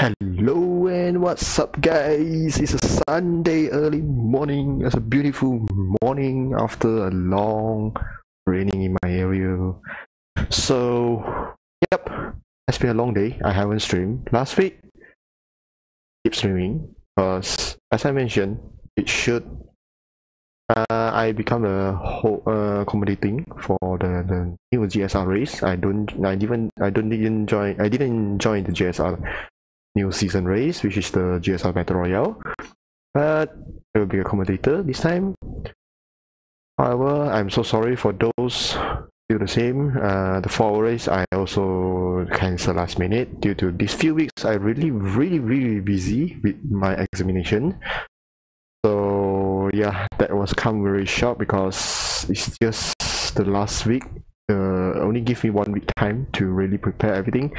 Hello and what's up guys? It's a Sunday early morning. It's a beautiful morning after a long raining in my area. So, yep, it's been a long day. I haven't streamed. Last week, keep streaming because as I mentioned, it should uh, I become a whole uh, for the, the new GSR race. I don't I didn't I don't didn't join I didn't join the GSR new season race, which is the GSR Battle Royale. But I will be a commentator this time. However, I'm so sorry for those do the same. Uh, the fall race I also cancel last minute due to these few weeks I really really really busy with my examination. So yeah, that was come very short because it's just the last week. Uh, only give me one week time to really prepare everything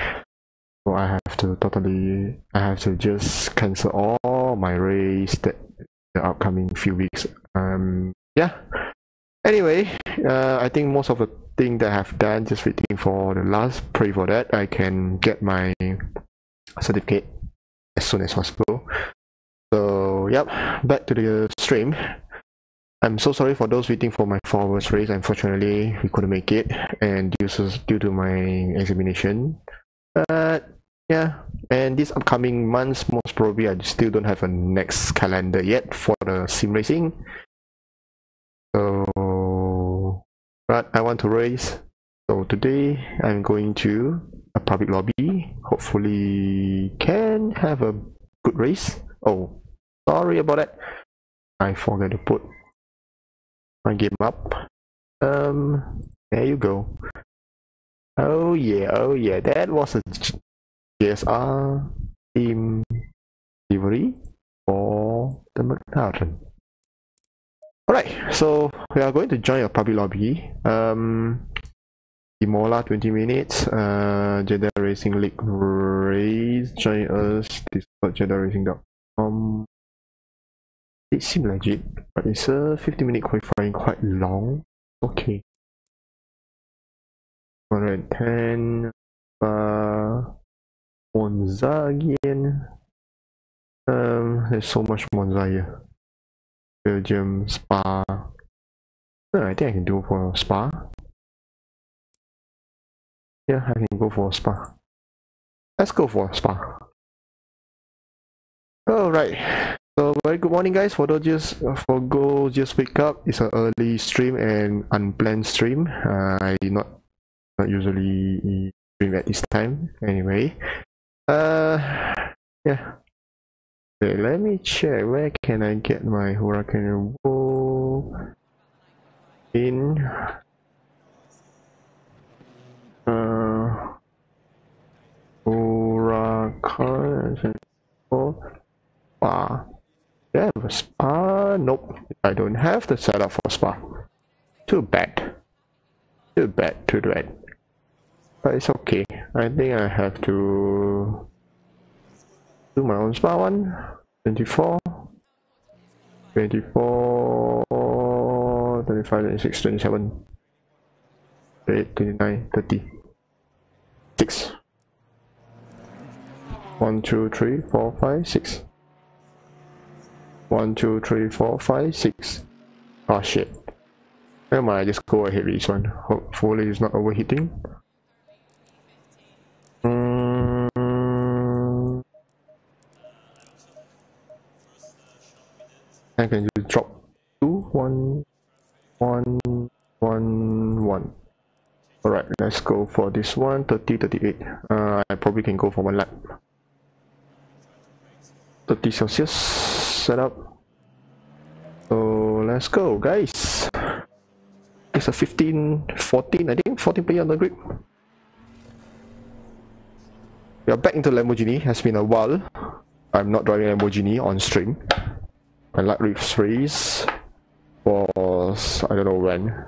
so I have to totally I have to just cancel all my race that the upcoming few weeks. Um yeah. Anyway uh, I think most of the thing that I have done just waiting for the last pray for that I can get my certificate as soon as possible. So yep back to the stream. I'm so sorry for those waiting for my hours race. Unfortunately we couldn't make it and due to, due to my examination but yeah, and this upcoming months, most probably I still don't have a next calendar yet for the sim racing. So, but I want to race. So today I'm going to a public lobby. Hopefully, can have a good race. Oh, sorry about that. I forgot to put my game up. Um, there you go. Oh yeah, oh yeah, that was a GSR team delivery for the McLaren. Alright, so we are going to join a public lobby. Um, Imola 20 minutes. Uh, Jeddah Racing League race. Join us. Discord JeddahRacing.com. It seems legit, but it's a 50 minute qualifying quite long. Okay. 110 uh, Monza again um, there's so much Monza here Belgium, Spa. Oh, I think I can do for Spa. Yeah I can go for Spa. Let's go for Spa. Alright. So very good morning guys for those just for go just wake up. It's an early stream and unplanned stream. Uh, I not not usually stream at this time. Anyway uh yeah. Okay, let me check. Where can I get my Huracan Evo in? Uh Huracan spa. Yeah spa? Nope. I don't have the setup for spa. Too bad. Too bad too bad but it's okay. I think I have to do my own spa one. 24, 24, 25, 26, 27, 28, 29, 30, 6. 1, 2, 3, 4, 5, 6. 1, 2, 3, 4, 5, 6. Oh shit. Never mind, I just go ahead with this one. Hopefully it's not overheating. I can just drop two, one, one, one, one. Alright, let's go for this one, 30, 38. Uh, I probably can go for one lap. 30 Celsius setup. So let's go, guys. It's a 15, 14, I think, 14 player on the grid. We are back into Lamborghini, has been a while. I'm not driving Lamborghini on stream. Light reef freeze was I don't know when.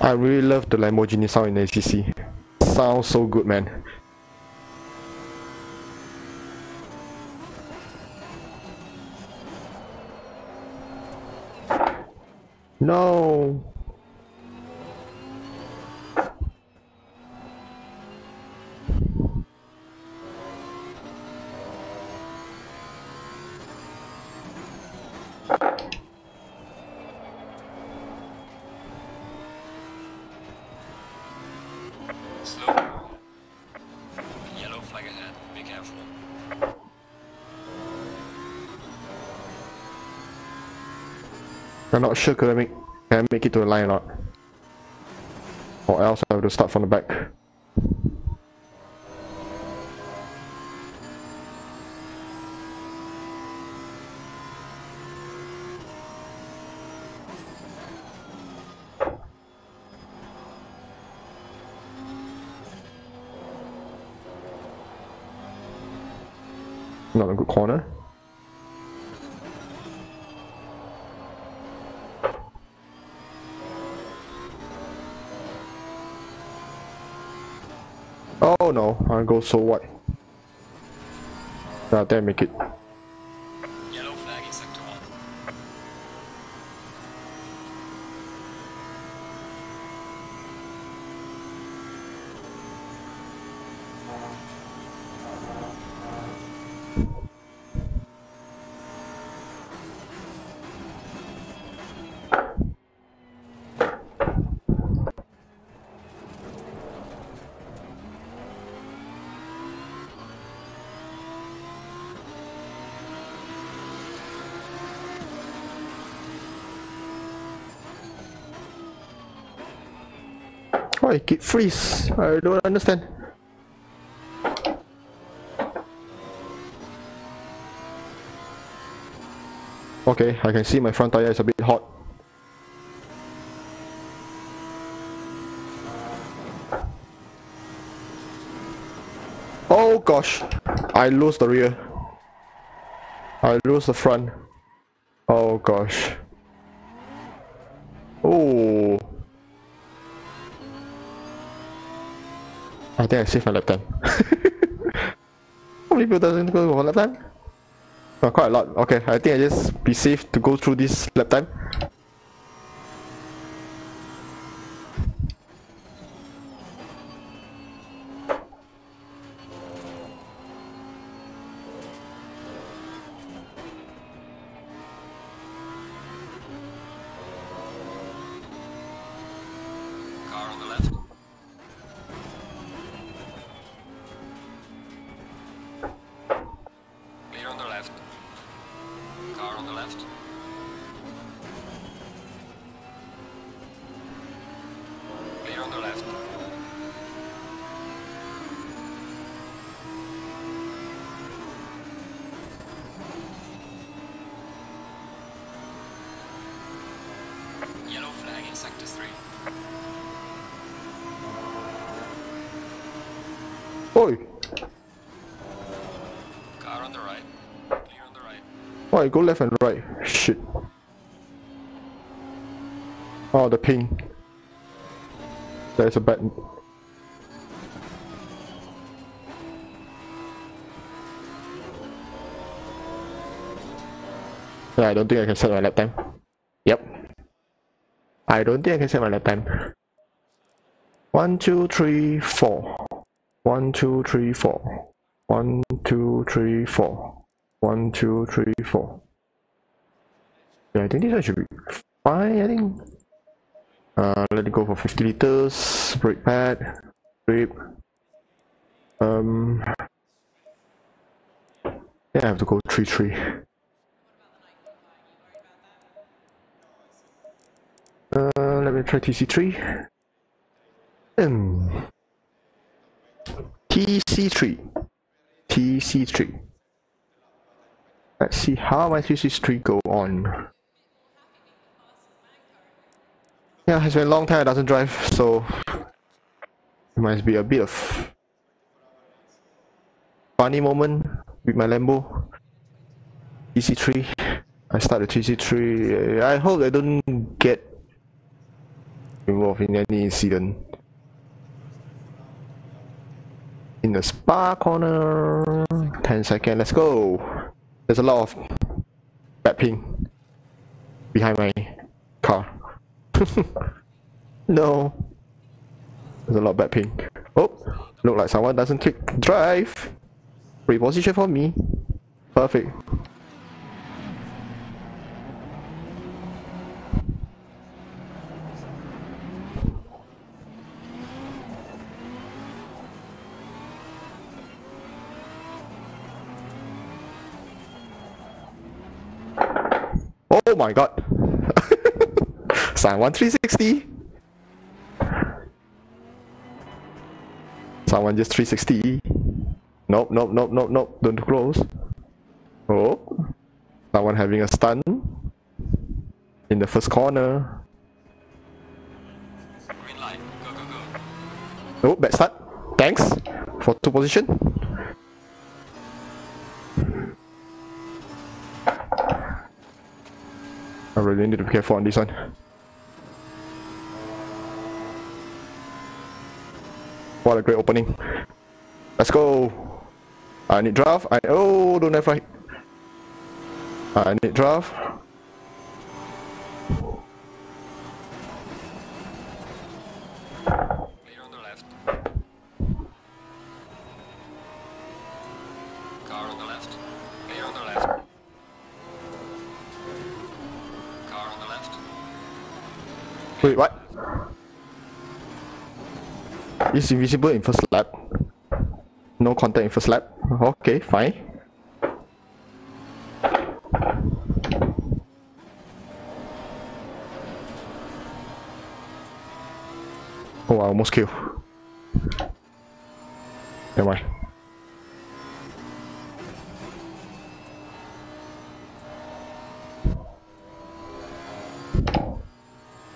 I really love the Lamborghini sound in ACC. Sounds so good man. No. Slow. Yellow flag ahead. Be careful. I'm not sure could I make can I make it to the line or not. Or else I have to start from the back. Not a good corner. Oh no, I go so what. Ah, damn, make it. Yellow flag in sector 1. Why keep freeze? I don't understand. Okay, I can see my front tire is a bit hot. Oh gosh, I lose the rear. I lose the front. Oh gosh. Oh. I think I saved my lap time. How many people doesn't go for lap time? Oh, quite a lot. Okay, I think I just be safe to go through this lap time. Why go left and right? Shit. Oh, the ping. There's a bad. I don't think I can set my lap time. Yep. I don't think I can set my lap time. One, two, three, four. One, two, three, four. One, two, three, four. One, two, three, four. Yeah, I think this one should be fine, I think. Uh, let it go for 50 liters, brake pad, grip. Um, yeah, I have to go 3 3. Uh, let me try TC3. Um, TC3. TC3. Let's see how my TC3 go on. Yeah, it's been a long time I doesn't drive, so it might be a bit of funny moment with my Lambo. TC3. I start the TC3. I hope I don't get involved in any incident. In the spa corner. 10 seconds, let's go. There's a lot of bad ping behind my car. no. There's a lot of bad ping. Oh, look like someone doesn't click drive. Reposition for me. Perfect. Oh my god. Sign 1360. Someone just 360. Nope, nope, nope, nope, nope. Don't close. Oh. Someone having a stun. In the first corner. Green light. Go, go, go. Oh, bad start. Thanks for two position. Really need to be careful on this one. What a great opening. Let's go. I need draft. I oh don't have right. I need draft. Clear on the left. Car on the left. Clear on the left. Car on the left. Wait, what? It's invisible in first lap. No contact in first lap. Okay, fine. Oh, I almost killed. Never mind.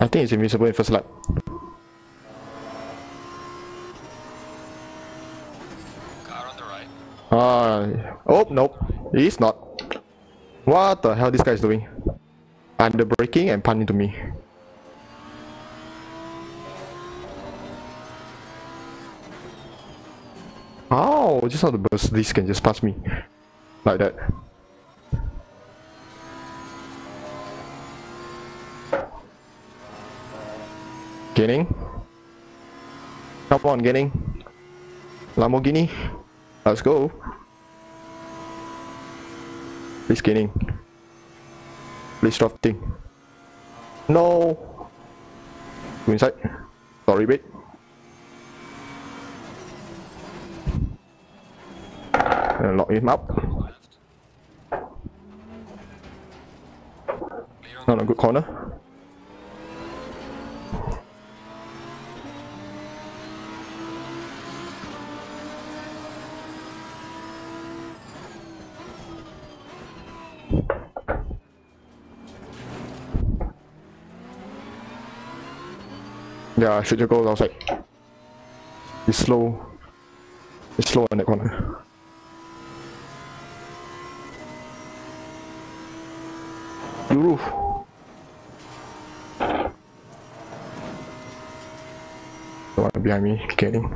I think it's invisible in first the right. Ah, oh nope, he's not. What the hell this guy is doing? Under braking and punting to me. Oh, just how the burst this can just pass me. Like that. Gaining. Come on, gaining. Lamborghini. Let's go. Please gaining. Please drafting. No. Go inside. Sorry, mate. And lock him up. Not a good corner. Yeah, should just go outside. It's slow. It's slow in that corner. You roof. The one behind me getting.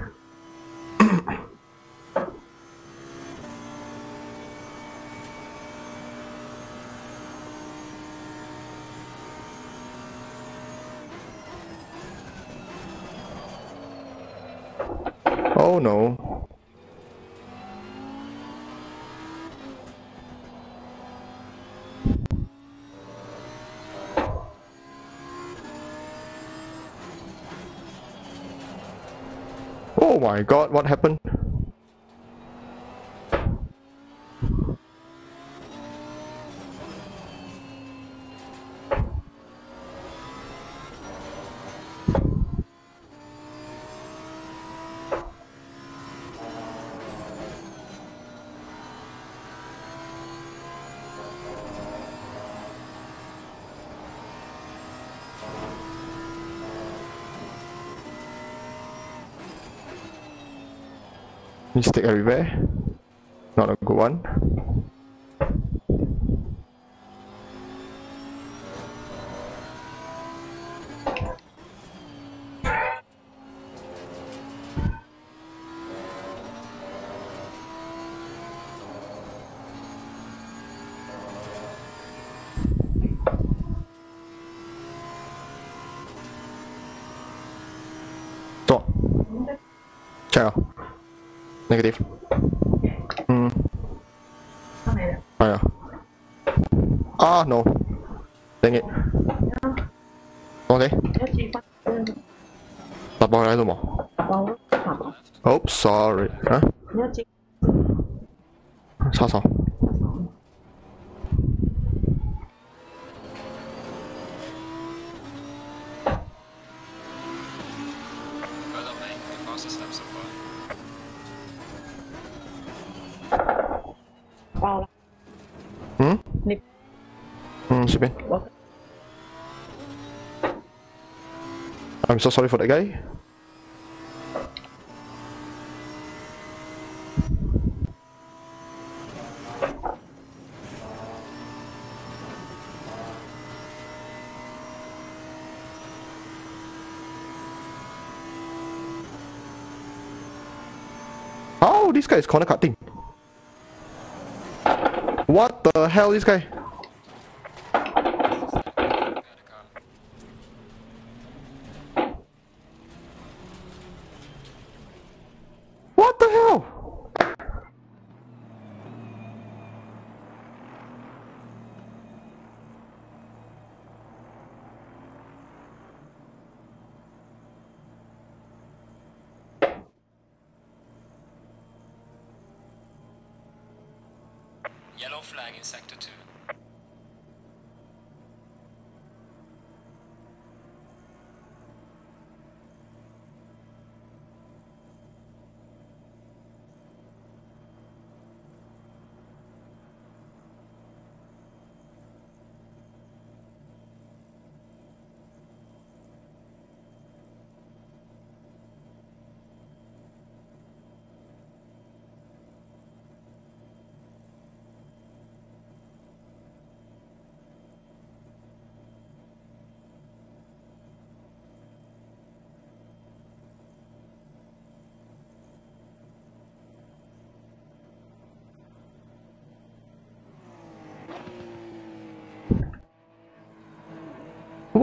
Oh. Oh my god, what happened? Mistake everywhere. Not a good one. ok 我喜欢嗯打包来的吗打包哦 sorry 啊？你要几嗯了嗯你嗯随 I'm so sorry for that guy. Oh, this guy is corner cutting. What the hell, this guy? Behind the car. What the hell? Yellow flag in sector 2.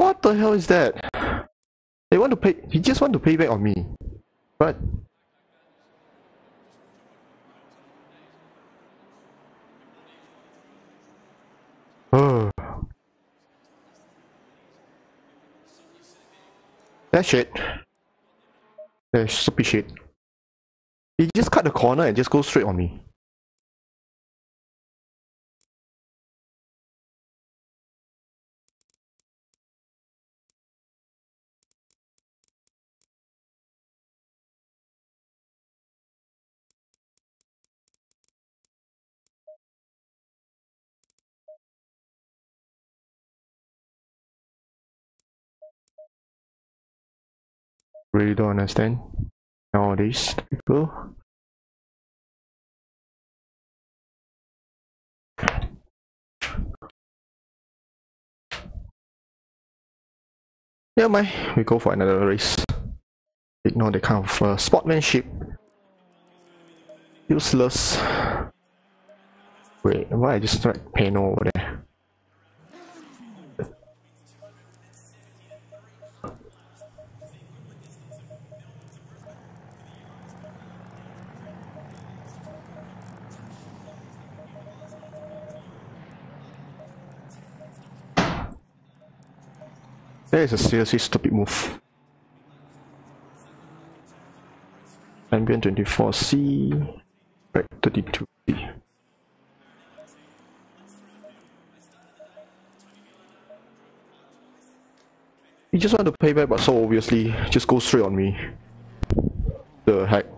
What the hell is that? They want to pay. He just want to pay back on me, but. That shit. That stupid shit. He just cut the corner and just go straight on me. Really don't understand nowadays people. Yeah, my we go for another race. Ignore the kind of uh, sportsmanship. Useless. Wait, why I just write Pano over there? That is a seriously stupid move. Ambient 24C, back 32C. He just want to pay back, but so obviously just go straight on me. The heck.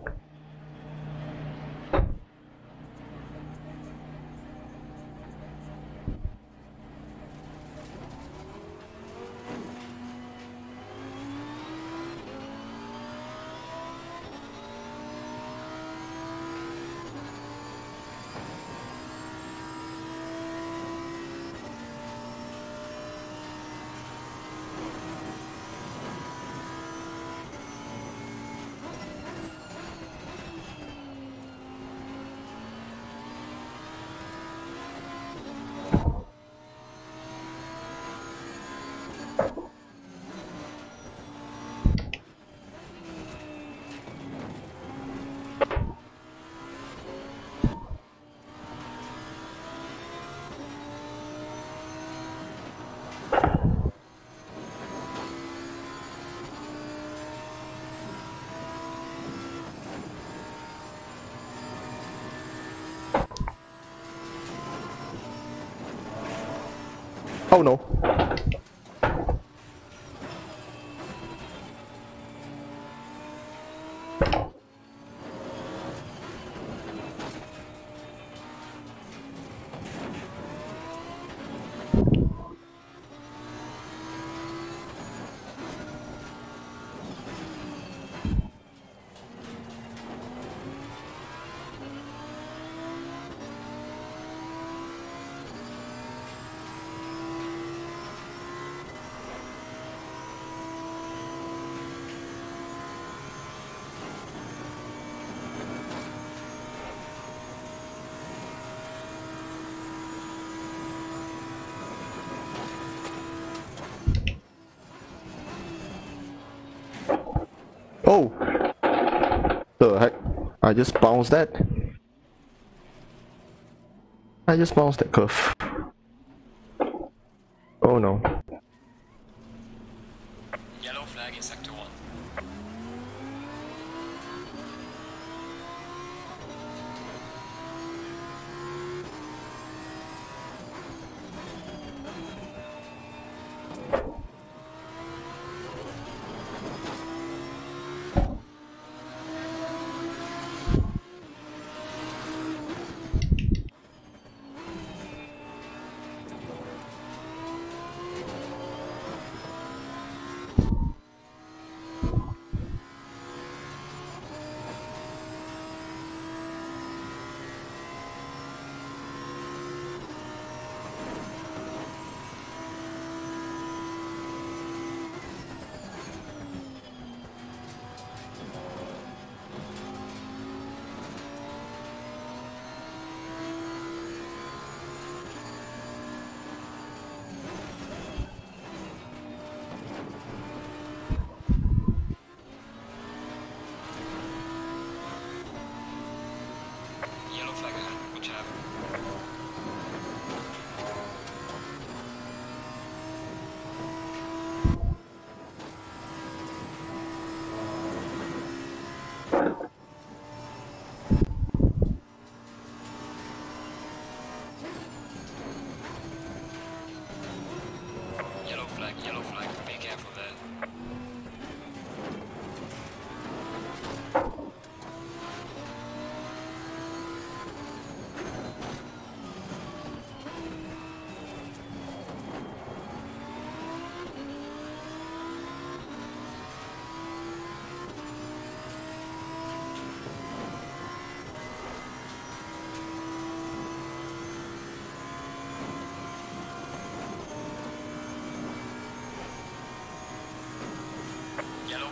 Oh no. Oh! The heck? I just bounced that. I just bounced that curve.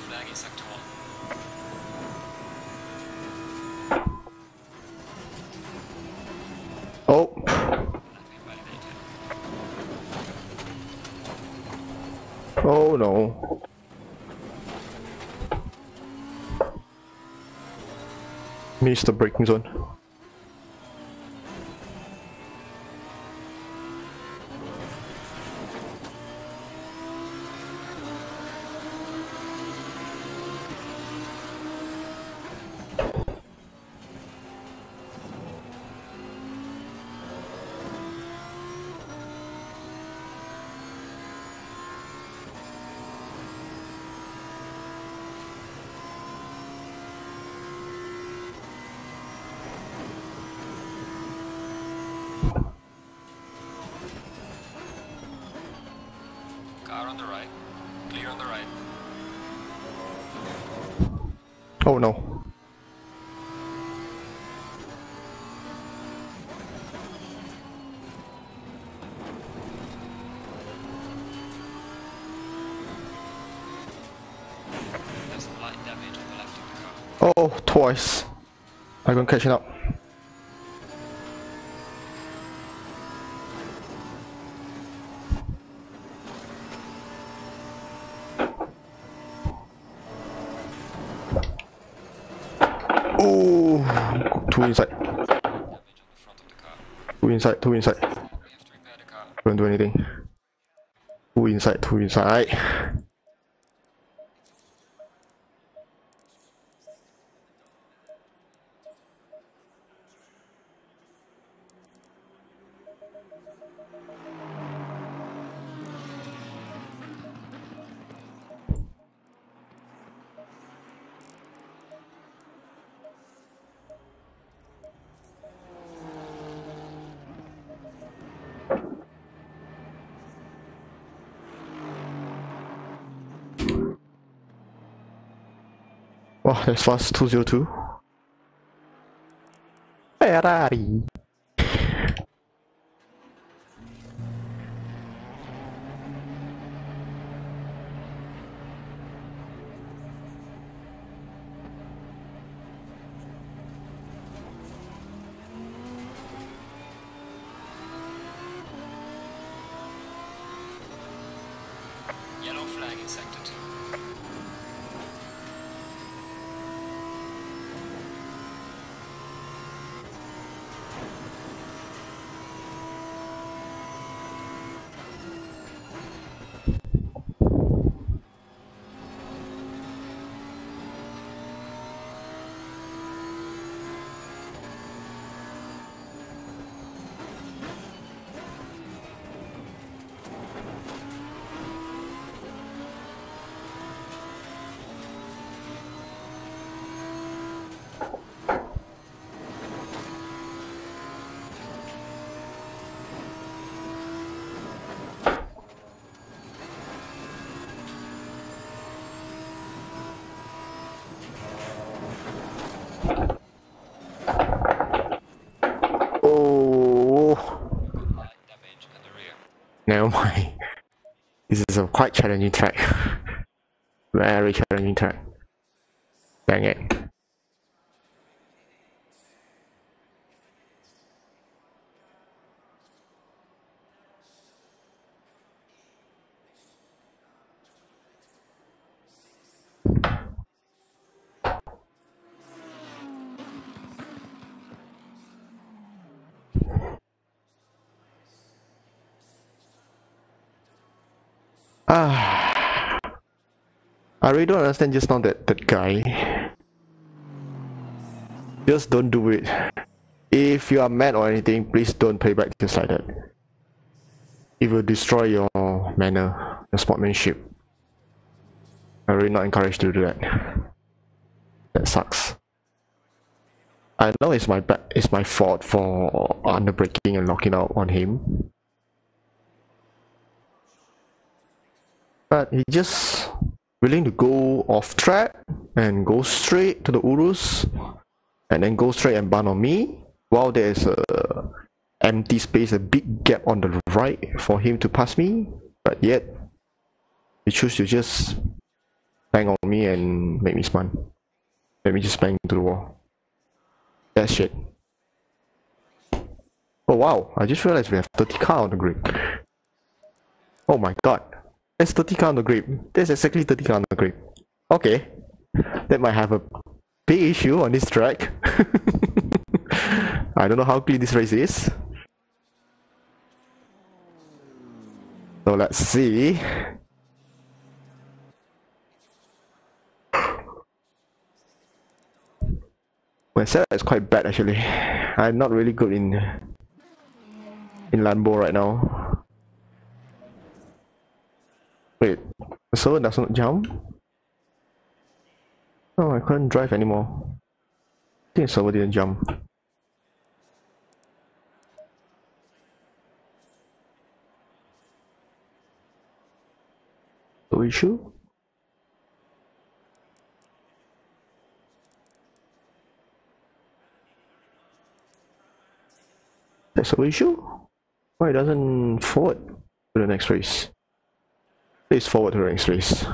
Yellow flag in sector 1. Oh! Oh no. Missed the braking zone. The car. Oh, twice. I'm gonna catch it up. Inside, two inside. Don't do anything. Two inside, two inside. Fast 202. Ferrari. Yellow flag in sector 2. Oh, Light damage at the rear. Never mind. This is a quite challenging track. Very challenging track. Dang it. Ah, I really don't understand just now that that guy. Just don't do it. If you are mad or anything, please don't play back just like that. It will destroy your manner, your sportsmanship. I really not encouraged to do that. That sucks. I know it's my it's my fault for underbraking and locking out on him. But he just willing to go off track and go straight to the Urus and then go straight and ban on me while there's a empty space, a big gap on the right for him to pass me. But yet he choose to just bang on me and make me spun. Let me just bang into the wall. That shit. Oh wow, I just realized we have 30 car on the grid. Oh my god. That's 30 car on the. That's exactly 30 car on the. Okay. That might have a big issue on this track. I don't know how clean this race is. So let's see. My setup is quite bad actually. I'm not really good in in Lambo right now. Wait, the server doesn't jump? Oh, I couldn't drive anymore. I think the server didn't jump. No issue? That's no issue? Why it doesn't forward to the next race? Please forward to the next race.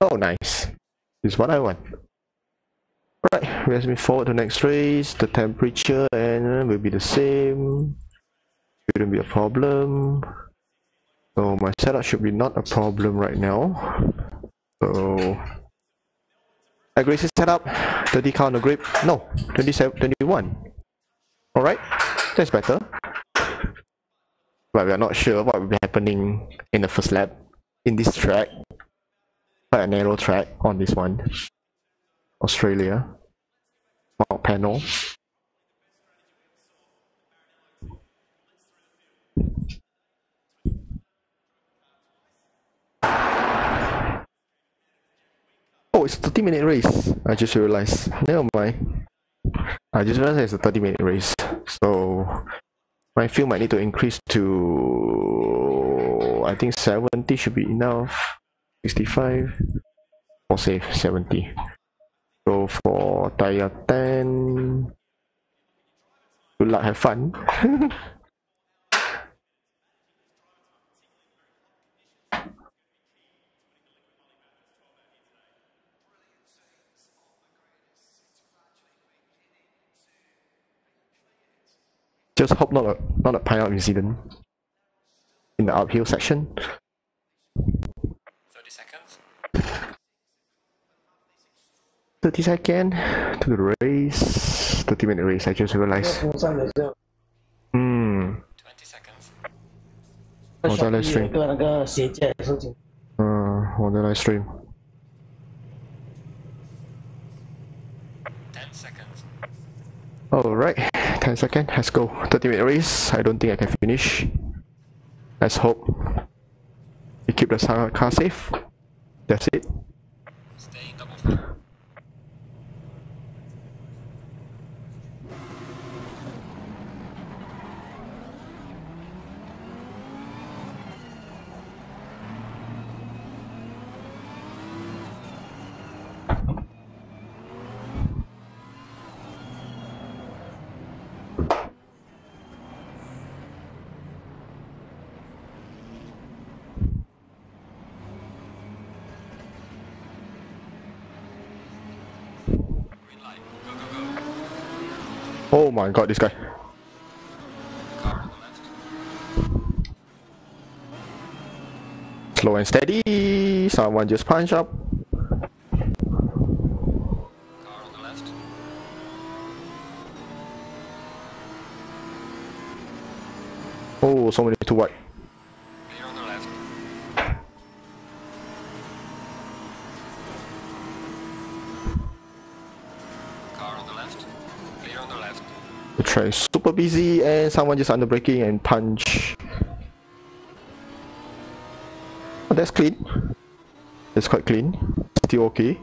Oh, nice. This is what I want. Right, let me forward to the next race. The temperature and will be the same. Shouldn't be a problem. So my setup should be not a problem right now. So aggressive setup, 30 car on the grip. No, 27, 21. Alright, that's better. But we are not sure what will be happening in the first lap in this track. Quite a narrow track on this one. Australia. Mount Panorama. Oh, it's a 30 minute race. I just realized. Never mind. I just realized it's a 30 minute race. So my fuel might need to increase to I think 70 should be enough. 65 or save 70. So go for tire 10. Good luck, have fun. Just hope not a not a pile incident in the uphill section. 30 seconds. 30 second to the race. 30 minute race, I just realized. 风扇的时候， Hmm. 20 seconds. 我在小 live 弟有 stream 一个那个鞋架的事情，嗯，我的 live stream。 10 seconds. Alright, 10 second, let's go. 30 minute race. I don't think I can finish. Let's hope. We keep the car safe. That's it. Stay in double file. Green light. Go, go, go. Oh my god, this guy. Slow and steady. Someone just punch up. Oh, so many too wide. Clear on the left. Car on the left. Clear on the left. Is super busy and someone just under braking and punch. Oh, that's clean. That's quite clean. Still okay.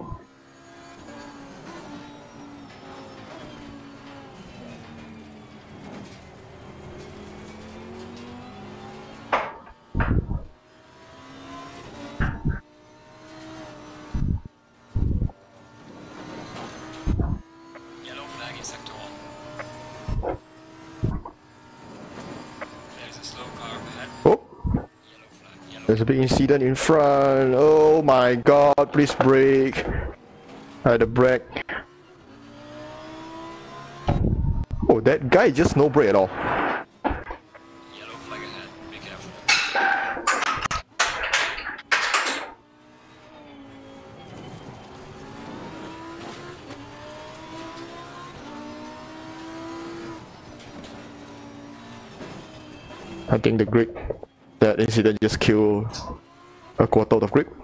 There's a big incident in front. Oh my god, please brake. Uh, I had a brake. Oh, that guy just no brake at all. I think the grip, that incident just killed a quarter of. Oh,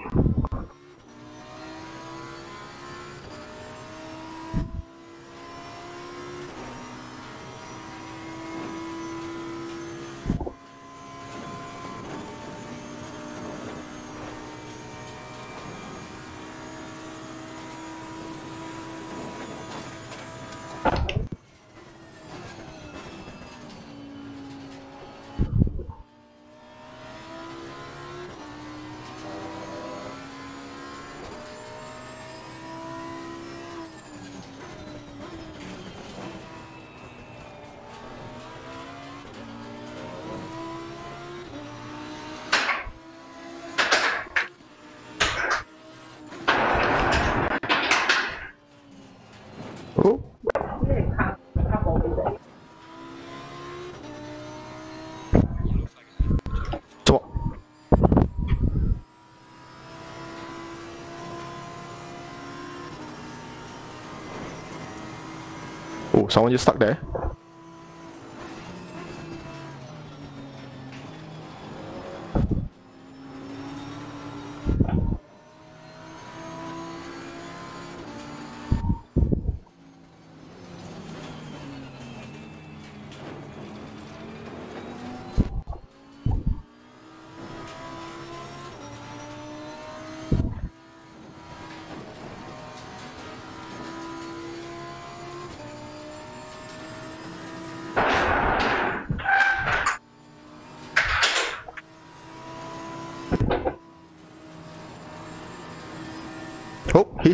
someone just stuck there.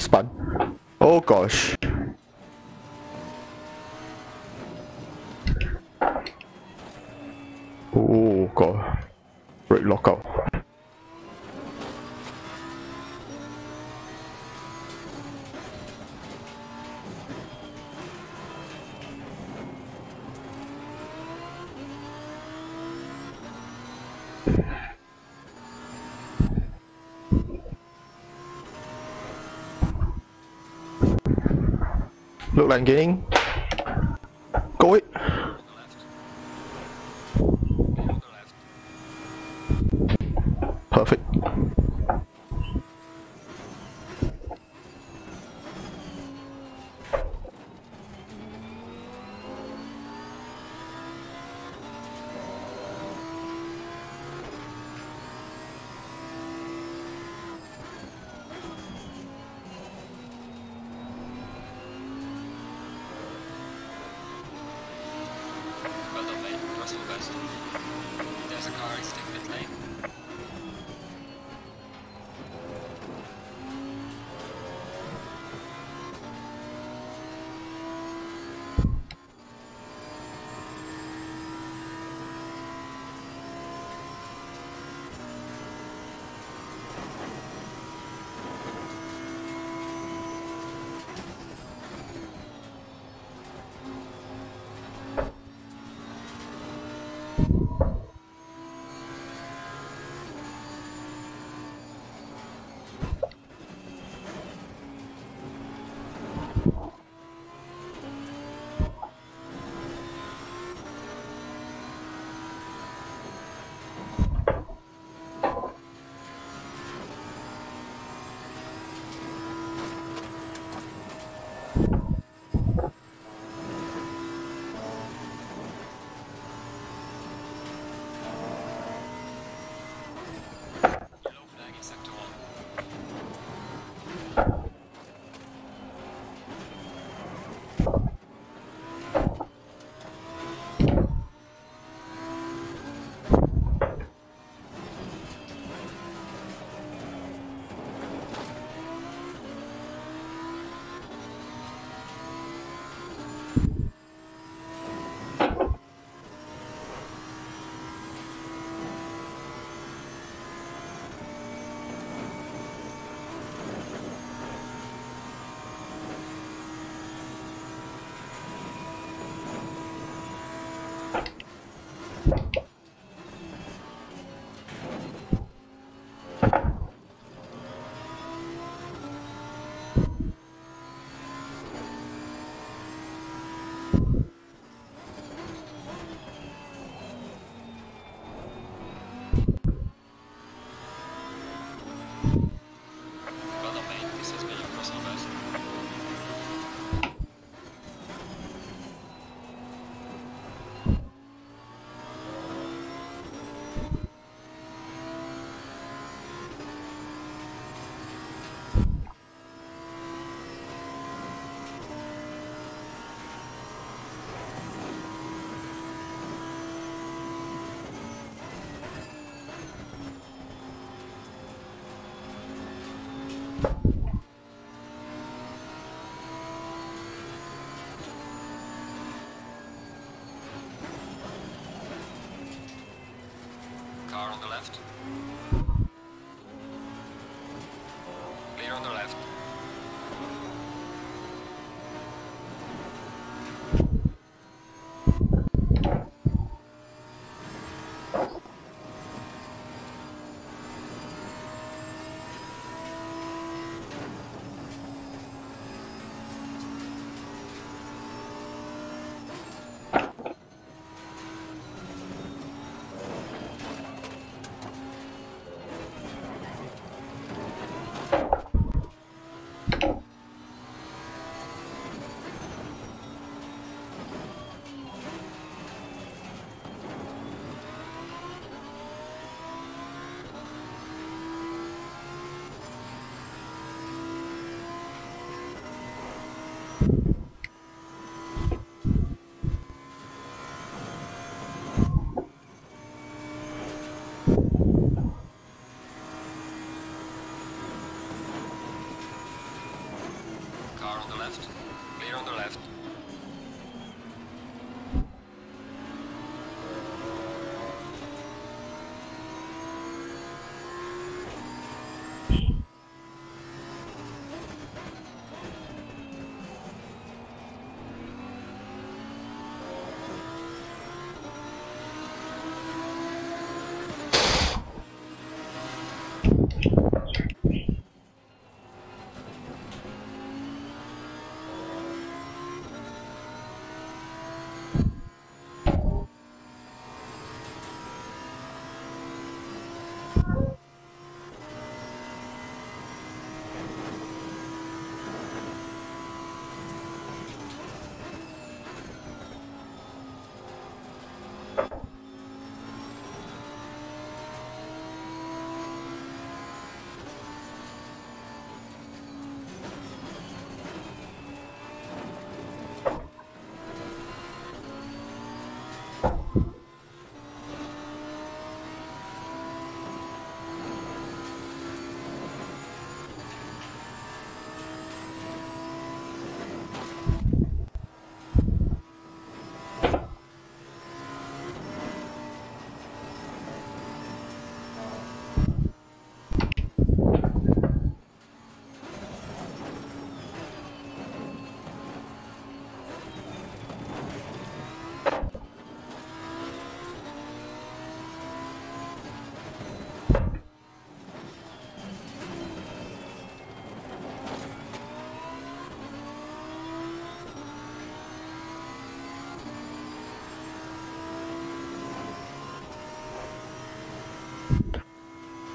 Spun. Oh, Oh gosh. Oh god. Brake lockout. Look like getting.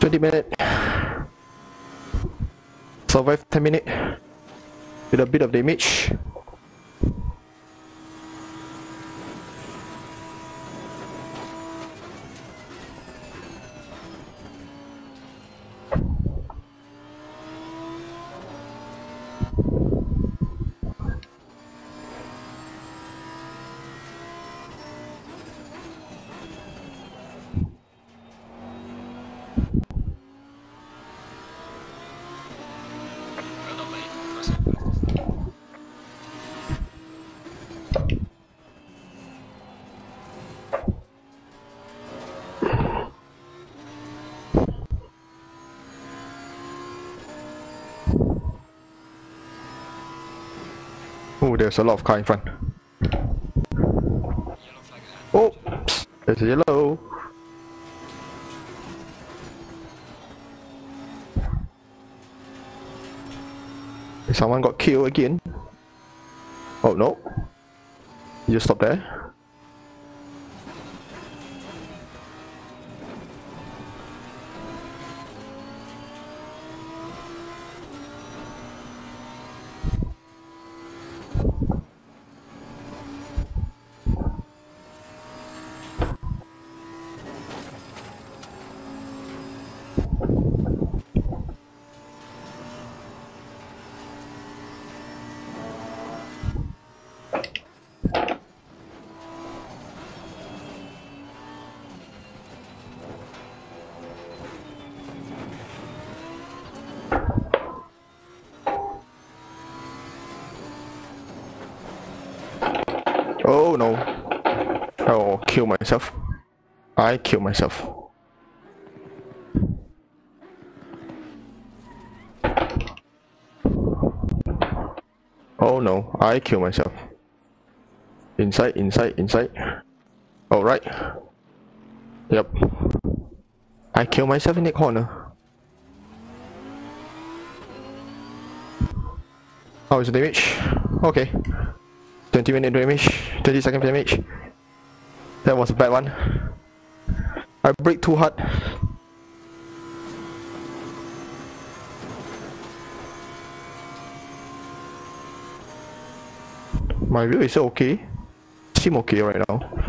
20 minute. Survive 10 minute. With a bit of damage. There's a lot of car in front. Oh, there's a yellow. Someone got killed again. Oh no. You just stop there. Oh no. Oh, kill myself. I kill myself. Oh no, I kill myself. Inside, inside, inside. Alright. Yep. I kill myself in the corner. How is the damage? Okay. 20 minute damage, 30 second damage. That was a bad one. I break too hard. My view is okay. Seem okay right now.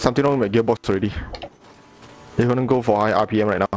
Something wrong with my gearbox already. They're gonna go for high RPM right now.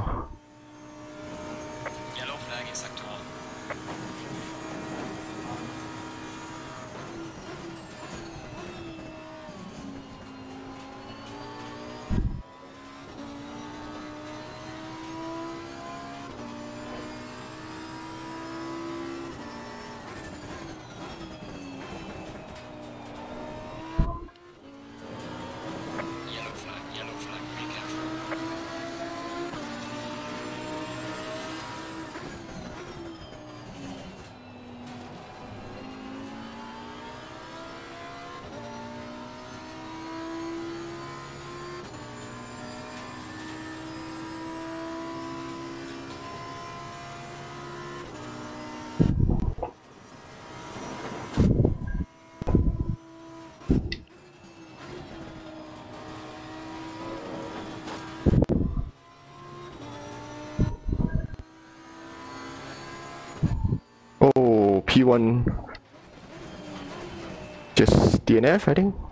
P1. Just DNF, I think.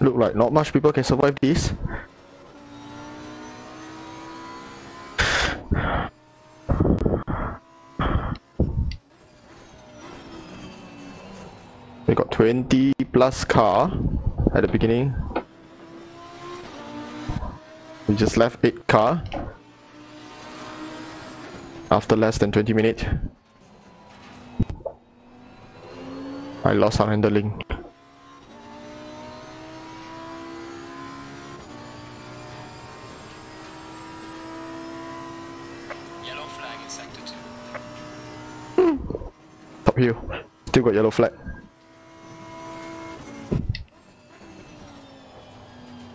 Look like not much people can survive this. We got 20 plus car at the beginning. We just left 8 car after less than 20 minutes. I lost our handling. Yellow flag in sector 2. Top hill. Still got yellow flag.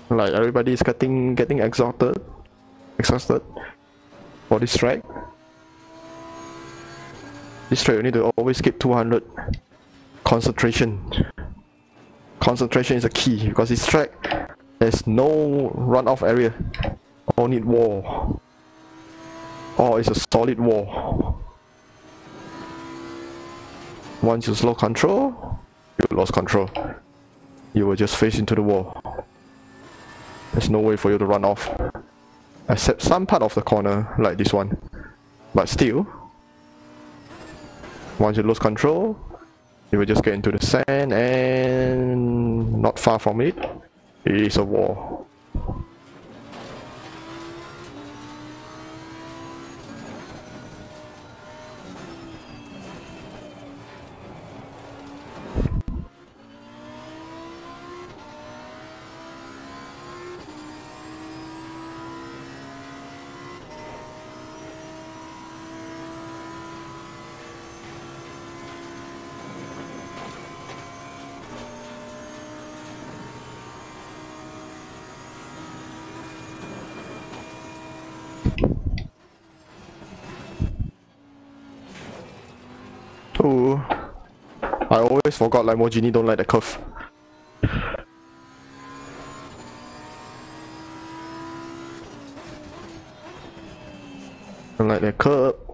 Like everybody is getting getting exhausted exhausted for this track. This track you need to always keep 200 concentration. Concentration is a key because this track there's no runoff area. Need wall. Oh, it's a solid wall. Once you slow control, you lost control. You will just face into the wall. There's no way for you to run off. Except some part of the corner, like this one. But still, once you lose control, you will just get into the sand and not far from it, it is a wall. Oh, Always forgot Lamborghini don't like the curve. Don't like the curve.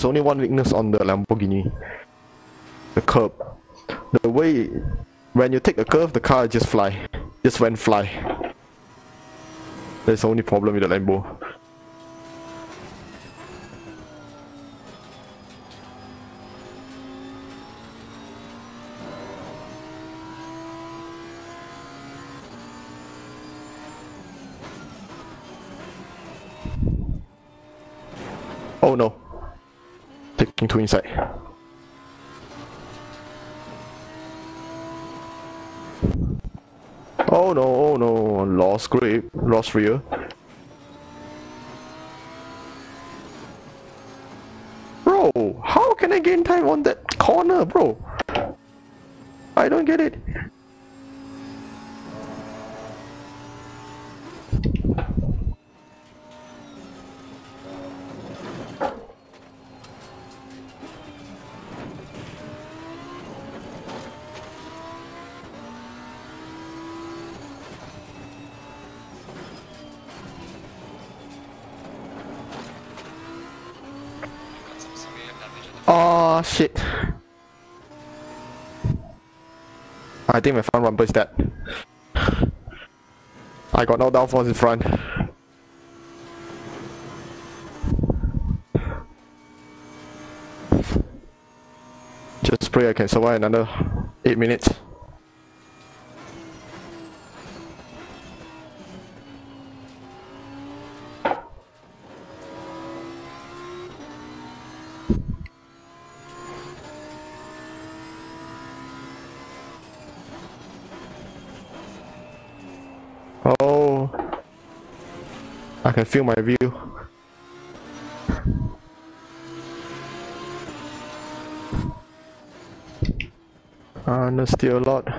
There's only one weakness on the Lamborghini. The curb. The way when you take a curve, the car just fly. Just went fly. That's the only problem with the Lambo. Oh no. Two inside. Oh no, oh no, lost grip, lost rear. Bro, how can I gain time on that corner, bro? I don't get it. Shit. I think my front bumper is dead. I got no downforce in front. Just pray I can survive another 8 minutes. Oh, I can feel my view. Ah, no, still a lot.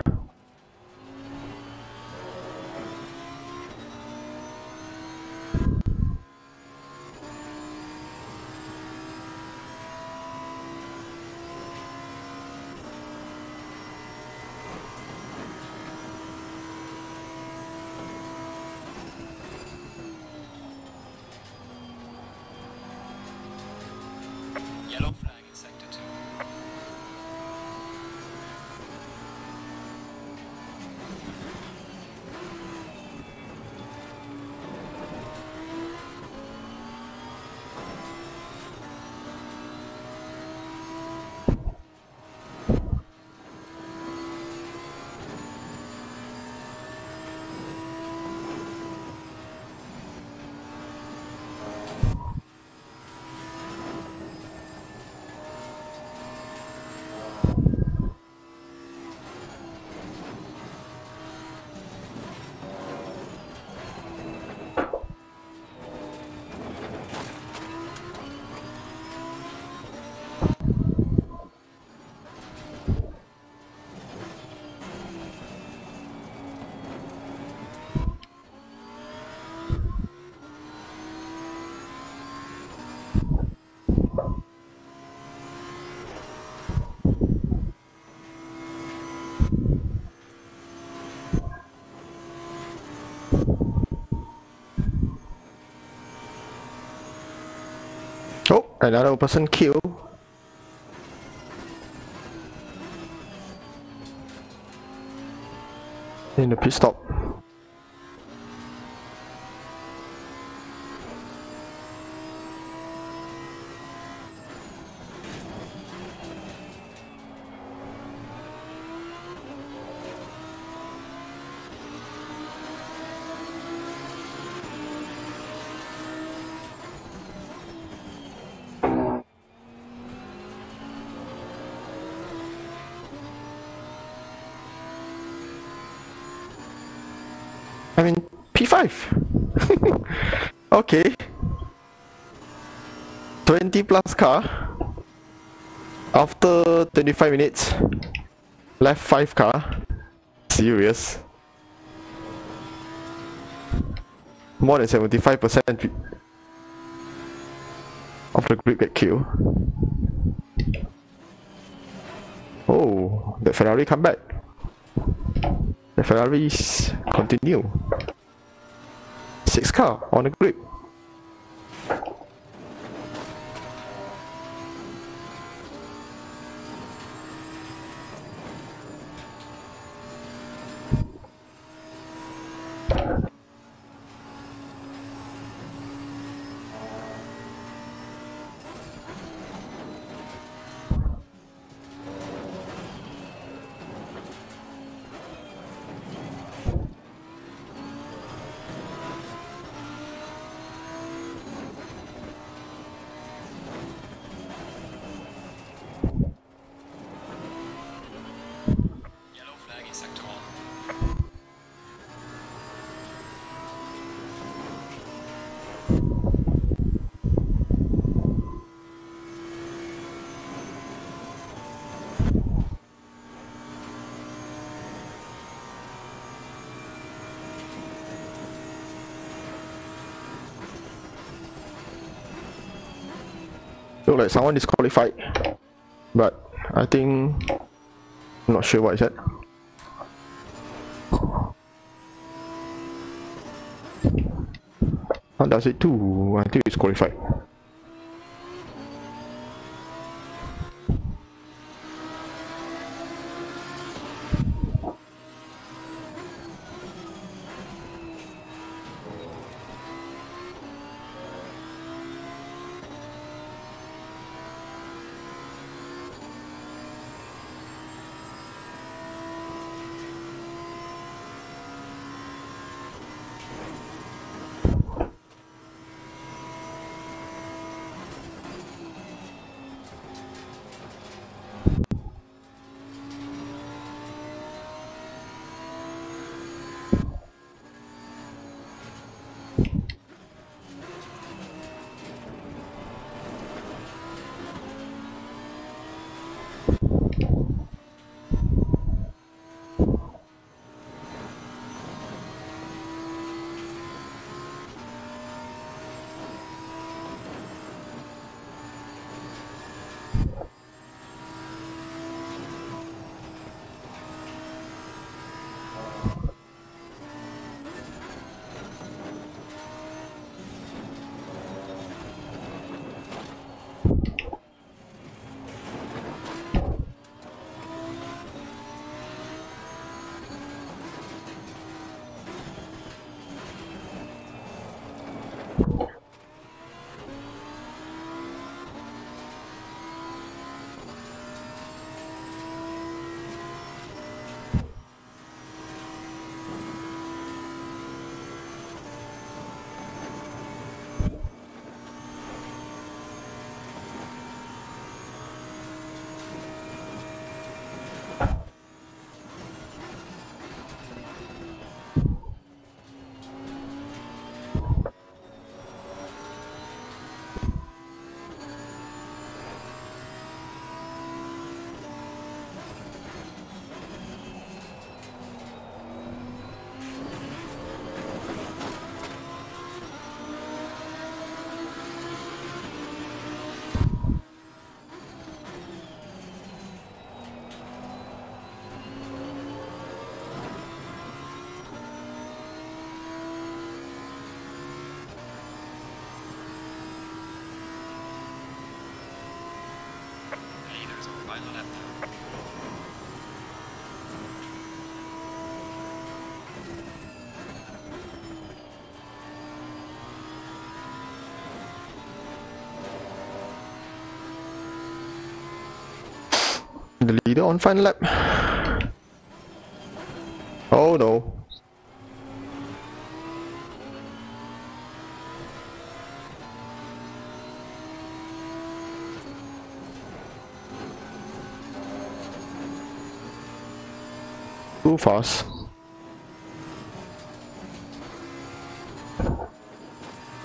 Another person killed. In the pit stop. P5. okay. 20 plus car. After 25 minutes, left 5 car. Serious. More than 75% of the group get killed. Oh, the Ferrari come back. The Ferraris continue. Six car on the grid. Like someone disqualified. But I think I'm not sure what is that. How does it do? Think it's qualified. The leader on final lap. Oh no. Too fast.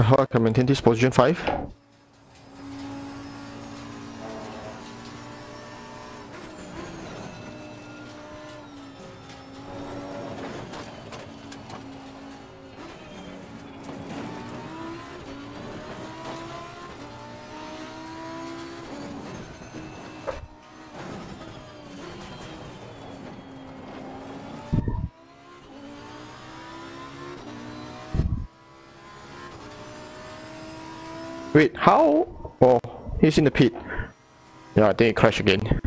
Hope I can maintain this position 5. He's in the pit. Yeah, I think it crashed again.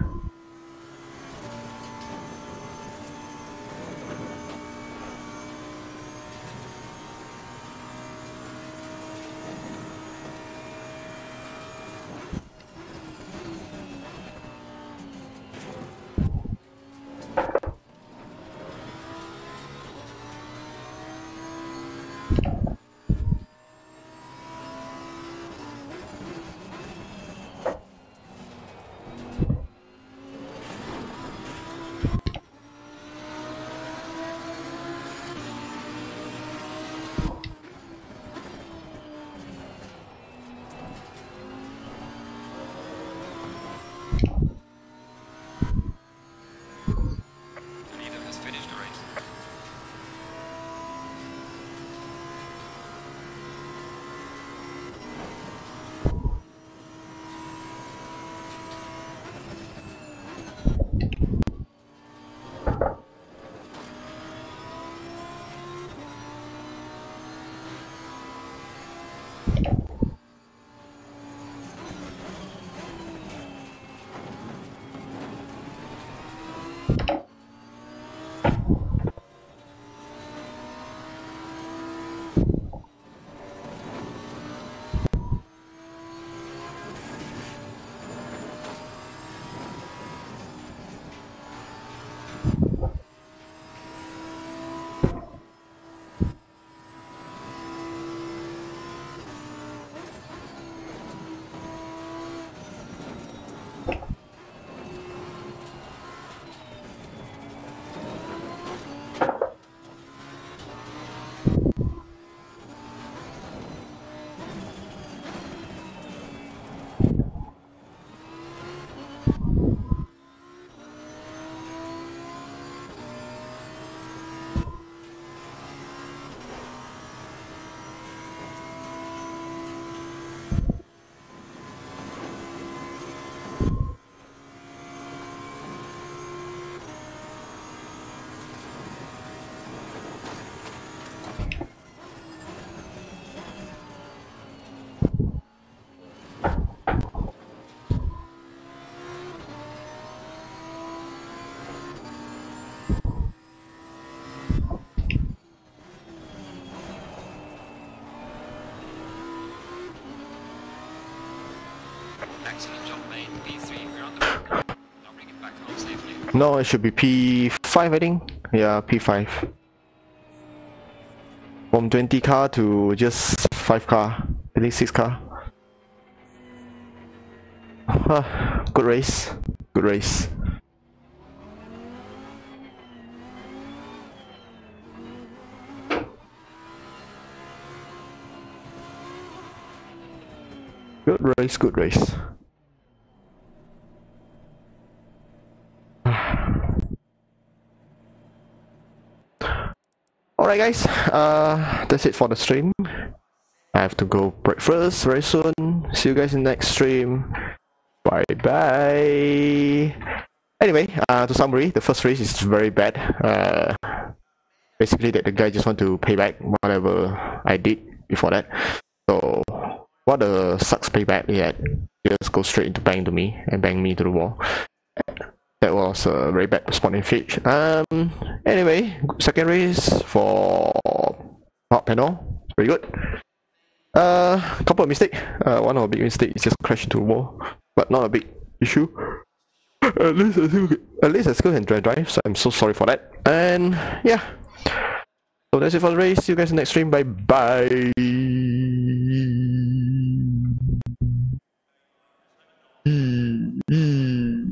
No, it should be P5, I think. Yeah, P5. From 20 car to just 5 car. At least 6 car. Good race. Good race. Good race, good race. Alright guys, uh, that's it for the stream. I have to go breakfast very soon. See you guys in the next stream. Bye bye. Anyway, uh, to summary, the first race is very bad. Uh, basically, that the guy just want to pay back whatever I did before that. So, what a sucks payback he had. Just go straight into bang to me and bang me to the wall that was a very bad spawning fish. Um, anyway, second race for top panel, pretty good. Uh, couple of mistake. Uh, one of a big mistake is just crash into the wall, but not a big issue. At least I still, at least I still can drive, so I'm so sorry for that. And yeah, so that's it for the race. See you guys in the next stream. Bye bye. Mm-hmm.